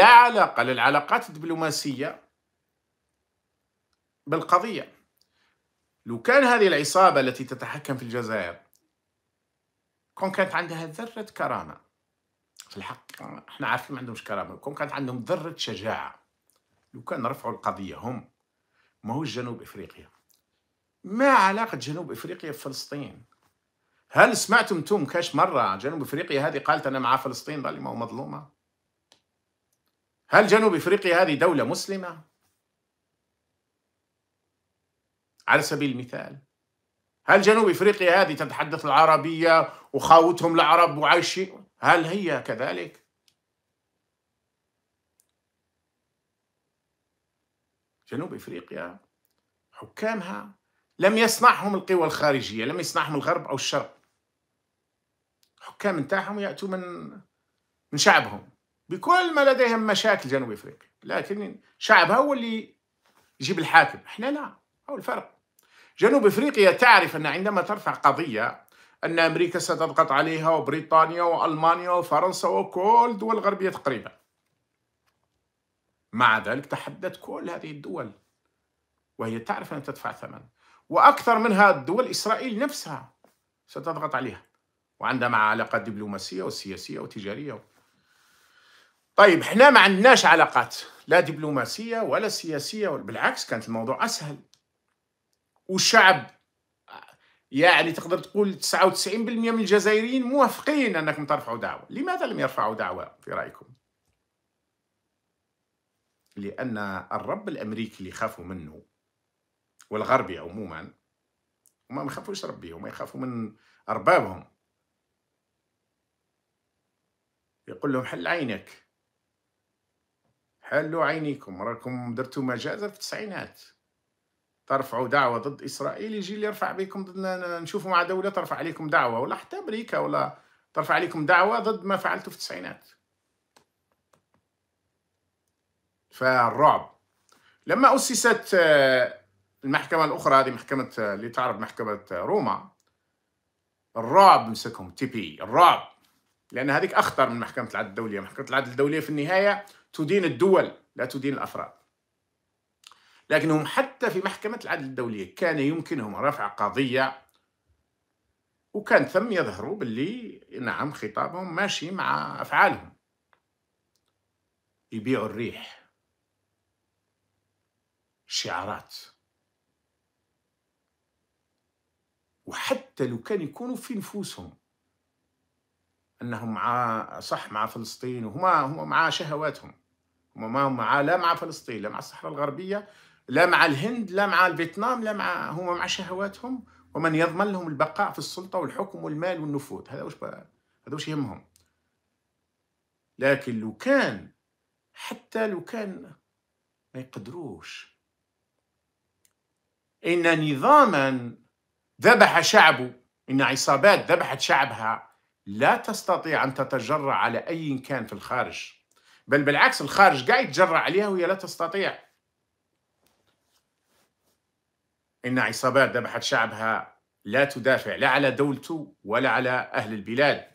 لا علاقة للعلاقات الدبلوماسية بالقضية. لو كان هذه العصابة التي تتحكم في الجزائر كون كانت عندها ذرة كرامة. في الحق إحنا عارفين ما عندهمش كرامة. كون كانت عندهم ذرة شجاعة. لو كان رفعوا القضية هم ما هو جنوب إفريقيا؟ ما علاقة جنوب إفريقيا بفلسطين؟ هل سمعتم أنتم كاش مرة جنوب إفريقيا هذه قالت أنا مع فلسطين ظالمة ومظلومة هل جنوب إفريقيا هذه دولة مسلمة؟ على سبيل المثال. هل جنوب إفريقيا هذه تتحدث العربية وخاوتهم العرب وعايشين؟ هل هي كذلك؟ جنوب إفريقيا حكامها لم يصنعهم القوى الخارجية لم يصنعهم الغرب أو الشرق. حكام نتاعهم يأتوا من من شعبهم. بكل ما لديهم مشاكل جنوب إفريقيا لكن شعبها هو اللي يجيب الحاكم. إحنا لا هو الفرق. جنوب إفريقيا تعرف أن عندما ترفع قضية أن أمريكا ستضغط عليها وبريطانيا وألمانيا وفرنسا وكل الدول الغربيه تقريبا. مع ذلك تحدت كل هذه الدول وهي تعرف أن تدفع ثمن. وأكثر منها الدول إسرائيل نفسها ستضغط عليها وعندها مع علاقات دبلوماسية وسياسية وتجارية طيب إحنا ما عندناش علاقات لا دبلوماسية ولا سياسية بالعكس كانت الموضوع أسهل. والشعب يعني تقدر تقول 99% من الجزائريين موافقين انكم ترفعوا دعوة، لماذا لم يرفعوا دعوة في رأيكم؟ لأن الرب الأمريكي اللي يخافوا منه والغربي عموما هما ما يخافوش ربي هما يخافوا من أربابهم يقول لهم حل عينك. حلوا عينيكم راكم درتوا مجازر في التسعينات. ترفعوا دعوة ضد إسرائيل يجي اللي يرفع بكم ضدنا نشوفوا مع دولة ترفع عليكم دعوة ولا حتى أمريكا ولا ترفع عليكم دعوة ضد ما فعلته في التسعينات. فالرعب. لما أسست آه، المحكمة الأخرى هذه محكمة آه، اللي تعرف محكمة آه، روما. الرعب مسكهم تي بي الرعب. لأن هذيك أخطر من محكمة العدل الدولية. محكمة العدل الدولية في النهاية تدين الدول لا تدين الأفراد. لكنهم حتى في محكمة العدل الدولية كان يمكنهم رفع قضية وكان ثم يظهروا باللي نعم خطابهم ماشي مع أفعالهم. يبيعوا الريح. شعارات. وحتى لو كان يكونوا في نفوسهم أنهم مع صح مع فلسطين وهما هم مع شهواتهم. هم ما هم مع لا مع فلسطين لا مع الصحراء الغربية لا مع الهند لا مع الفيتنام لا مع هم مع شهواتهم ومن يضمن لهم البقاء في السلطة والحكم والمال والنفوذ. هذا وش هذا وش يهمهم. لكن لو كان حتى لو كان ما يقدروش. إن نظاما ذبح شعبه إن عصابات ذبحت شعبها لا تستطيع أن تتجرع على أي كان في الخارج. بل بالعكس الخارج قاعد يتجرع عليها وهي لا تستطيع. إن عصابات ذبحت شعبها لا تدافع لا على دولته ولا على أهل البلاد.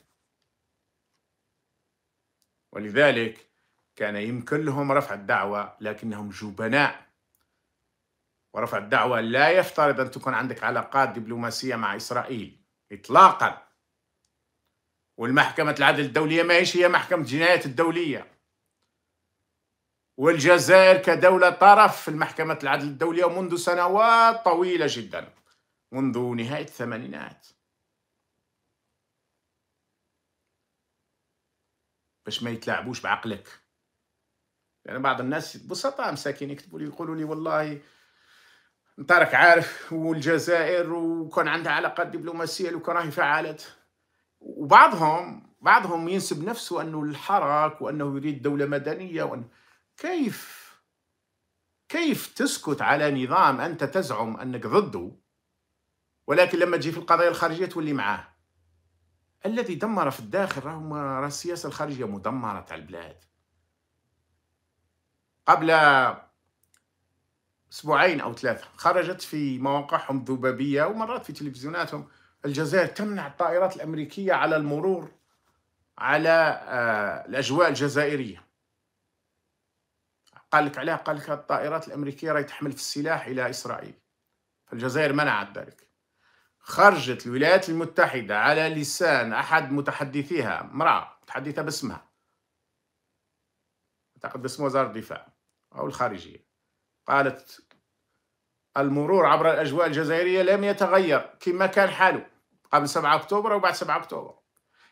ولذلك كان يمكن لهم رفع الدعوة لكنهم جبناء. ورفع الدعوة لا يفترض أن تكون عندك علاقات دبلوماسية مع إسرائيل إطلاقا. والمحكمة العدل الدولية ما هي محكمة الجنايات الدولية. والجزائر كدولة طرف في المحكمة العدل الدولية منذ سنوات طويلة جدا منذ نهاية الثمانينات. باش ما يتلاعبوش بعقلك. يعني بعض الناس بسطاء مساكين يكتبوا لي يقولوا لي والله أنت راك عارف والجزائر وكان عندها علاقات دبلوماسية لو كان راهي فعلت وبعضهم بعضهم ينسب نفسه أنه الحرك وأنه يريد دولة مدنية وأنه كيف؟ كيف تسكت على نظام أنت تزعم أنك ضده ولكن لما تجي في القضايا الخارجية تولي معاه؟ الذي دمر في الداخل راه السياسة الخارجية مدمرة على البلاد. قبل أسبوعين أو ثلاثة خرجت في مواقعهم الذبابية ومرات في تلفزيوناتهم الجزائر تمنع الطائرات الأمريكية على المرور على آه، الأجواء الجزائرية. قال لك علاه قال لك الطائرات الأمريكية راهي تحمل في السلاح إلى إسرائيل. فالجزائر منعت ذلك. خرجت الولايات المتحدة على لسان أحد متحدثيها امرأة متحدثة باسمها. أعتقد باسم وزارة الدفاع أو الخارجية. قالت المرور عبر الأجواء الجزائرية لم يتغير كما كان حاله. قبل 7 أكتوبر وبعد 7 أكتوبر.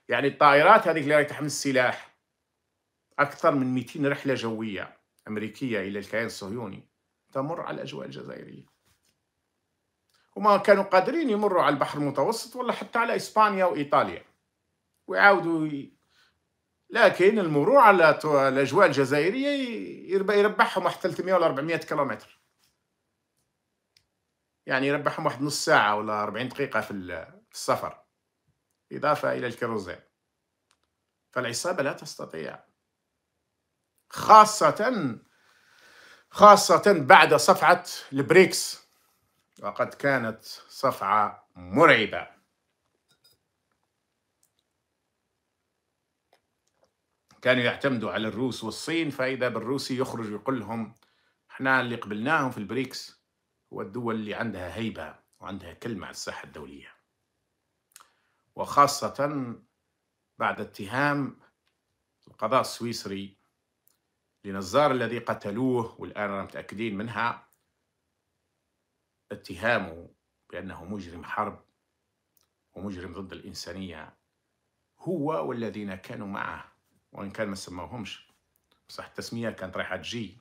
يعني الطائرات هذيك اللي راهي تحمل السلاح أكثر من 200 رحلة جوية. أمريكية إلى الكيان الصهيوني تمر على الأجواء الجزائرية. وما كانوا قادرين يمروا على البحر المتوسط ولا حتى على إسبانيا وإيطاليا. ويعاودوا ي... لكن المرور على الأجواء الجزائرية يربحهم واحد 300 ولا 400 كيلومتر. يعني يربحهم واحد نص ساعة ولا 40 دقيقة في السفر. إضافة إلى الكيروزين. فالعصابة لا تستطيع خاصة خاصة بعد صفعة البريكس. وقد كانت صفعة مرعبة. كانوا يعتمدوا على الروس والصين فإذا بالروسي يخرج يقول لهم إحنا اللي قبلناهم في البريكس هو الدول اللي عندها هيبة وعندها كلمة على الساحة الدولية. وخاصة بعد اتهام القضاء السويسري لنزار الذي قتلوه والآن متأكدين منها اتهامه بأنه مجرم حرب ومجرم ضد الإنسانية هو والذين كانوا معه وإن كان ما سموهمش صح التسمية كانت رايحة تجي.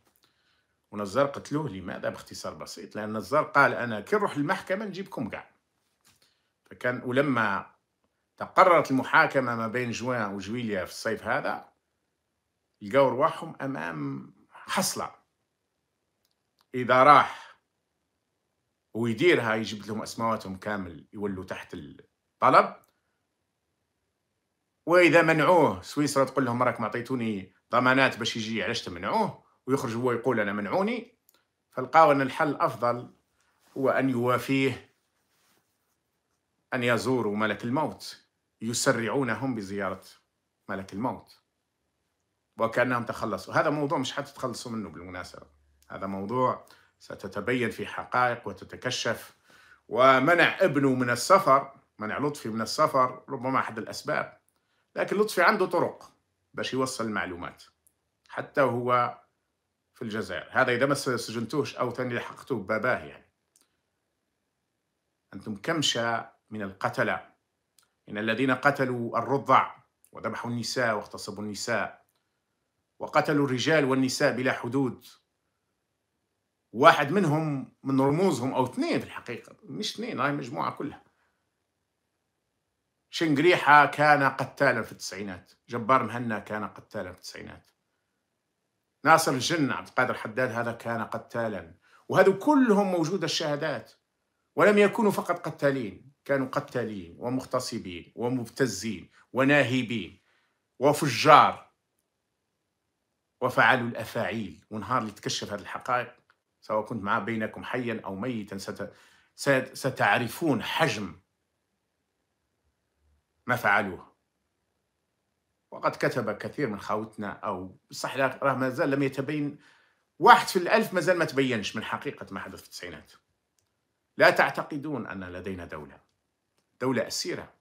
ونزار قتلوه لماذا؟ باختصار بسيط لأن نزار قال أنا كي نروح المحكمة نجيبكم كاع. فكان ولما تقررت المحاكمة ما بين جوان وجويليا في الصيف هذا لقاو رواحهم أمام حصلة. إذا راح ويديرها يجيب لهم اسماواتهم كامل يولوا تحت الطلب. وإذا منعوه سويسرا تقول لهم راك ما أعطيتوني ضمانات باش يجي علاش تمنعوه؟ ويخرج هو يقول أنا منعوني. فلقاو إن الحل الافضل هو أن يوافيه أن يزوروا ملك الموت يسرعونهم بزيارة ملك الموت. وكأنهم تخلصوا. هذا موضوع مش حتتخلصوا منه بالمناسبة. هذا موضوع ستتبين في حقائق وتتكشف. ومنع ابنه من السفر منع لطفي من السفر ربما أحد الأسباب. لكن لطفي عنده طرق باش يوصل المعلومات حتى وهو في الجزائر. هذا إذا ما سجنتوش أو ثاني لحقتوه بباباه يعني. أنتم كمشة من القتلة من الذين قتلوا الرضع وذبحوا النساء واغتصبوا النساء وقتلوا الرجال والنساء بلا حدود. واحد منهم من رموزهم أو اثنين في الحقيقة مش اثنين هاي مجموعة كلها. شنقريحة كان قتالا في التسعينات جبار مهنا كان قتالا في التسعينات. ناصر الجن عبد القادر حداد هذا كان قتالا. وهذو كلهم موجودة الشهادات. ولم يكونوا فقط قتالين كانوا قتالين ومغتصبين ومبتزين وناهبين وفجار وفعلوا الأفاعيل ونهار اللي تكشف هذه الحقائق سواء كنت مع بينكم حيا أو ميتا ست... ستعرفون حجم ما فعلوه. وقد كتب كثير من خاوتنا أو صح راه ما زال لم يتبين. واحد في الألف ما زال ما تبينش من حقيقة ما حدث في التسعينات. لا تعتقدون أن لدينا دولة دولة أسيرة.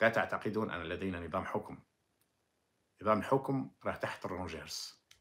لا تعتقدون أن لدينا نظام حكم. نظام الحكم راه تحت الرونجيرس